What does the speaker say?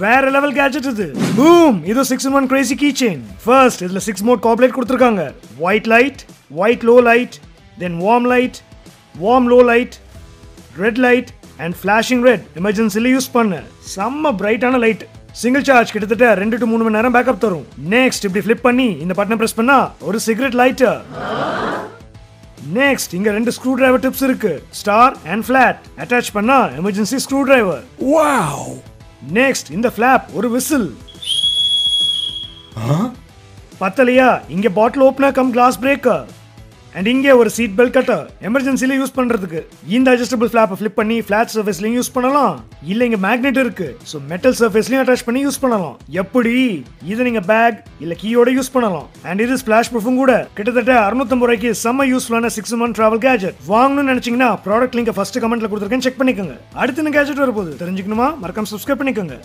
வேற level gadget இது. Boom இது six in one crazy key chain first இதுல சிக்ஸ் மோட் காப்லேட் கொடுத்துருக்காங்க. White light white low light then warm light warm low light red light and flashing red எமர்ஜென்சில use பண்ண. செம்ம பிரைட்டான light single charge கிட்டத்தட்ட ரெண்டு to மூணு மணி நேரம் பேக்கப் தரும். நெக்ஸ்ட் இப்படி ஃபிளிப் பண்ணி இந்த பட்டனை பிரஸ் பண்ணா ஒரு சிகரெட் லைட்டர் நெக்ஸ்ட் இங்க ரெண்டு ஸ்க்ரூ டிரைவர் டிப்ஸ் இருக்கு. ஸ்டார் அண்ட் ஃபிளாட் அட்டாச் பண்ணா emergency screw driver wow next இந்த ஃபிளாப் ஒரு விசில் பத்தலையா இங்க bottle opener cum glass breaker and இங்கே ஒரு சீட் பெல்ட் கட்டர் எமர்ஜென்சில யூஸ் பண்றதுக்கு. இந்த அட்ஜஸ்டபிள் ஃபிளாப்பை ஃபிளிப் பண்ணி ஃபிளாட் சர்ஃபேஸ்லயும் யூஸ் பண்ணலாம். இல்ல இங்க மேக்னெட் இருக்கு. ஸோ மெட்டல் சர்ஃபேஸ்லயும் அட்டாச் பண்ணி யூஸ் பண்ணலாம். எப்படி? இது நீங்க பேக் இல்ல கீயோட யூஸ் பண்ணலாம். அண்ட் இது ஸ்பிளாஷ் ப்ரூஃபும் கூட. கிட்டத்தட்ட 650 ரூபாய்க்கு செம்ம யூஸ்ஃபுல்லான சிக்ஸ் மந்த் டிராவல் கேஜெட் வாங்கணும்னு நினைச்சீங்கன்னா ப்ராடக்ட் லிங்க் ஃபர்ஸ்ட் கமெண்ட்ல கொடுத்துருக்கேன் செக் பண்ணிக்கோங்க. அடுத்து என்ன கேஜெட் வரப்போகுது? தெரிஞ்சுக்கணுமா? மறக்காம சப்ஸ்கிரைப் பண்ணிக்கோங்க.